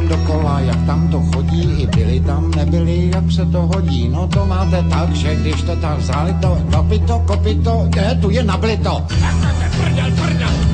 tam dokola, jak tam to chodí, i byli tam, nebyli, jak se to hodí. No to máte tak, že když to tak vzali to, kopito, kopito, je, tu je nablito. Prdel, prdel.